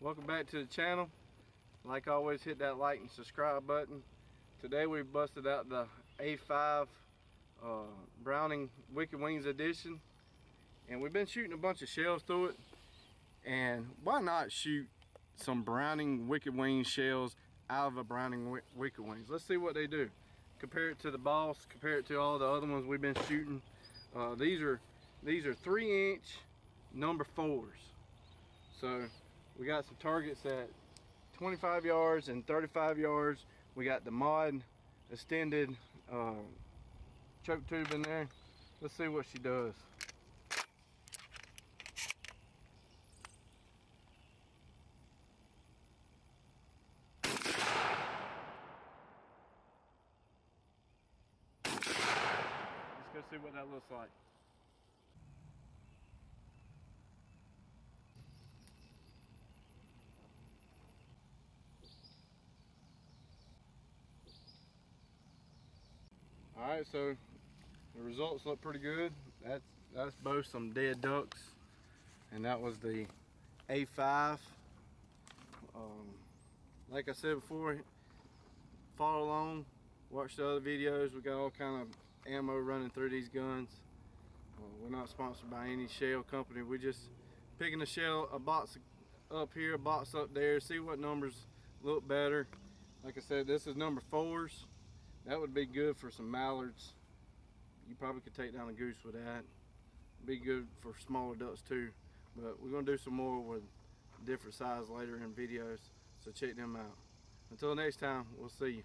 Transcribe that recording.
welcome back to the channel. Like always hit that like and subscribe button. Today we busted out the A5 uh, Browning Wicked Wings edition and we've been shooting a bunch of shells through it. And why not shoot some Browning Wicked Wings shells out of a Browning Wicked Wings? Let's see what they do. Compare it to the Boss compare it to all the other ones we've been shooting. Uh, these are these are three inch number fours. So we got some targets at 25 yards and 35 yards. We got the mod extended uh, choke tube in there. Let's see what she does. Let's go see what that looks like. All right so the results look pretty good. That's that's both some dead ducks and that was the a5 um, like i said before follow along watch the other videos. We got all kind of ammo running through these guns. Uh, we're not sponsored by any shell company. We're just picking a shell a box up here a box up there see what numbers look better. Like i said this is number fours that would be good for some mallards. You probably could take down a goose with that. Be good for smaller ducks too. But we're gonna do some more with different size later in videos. So check them out. Until next time, we'll see you.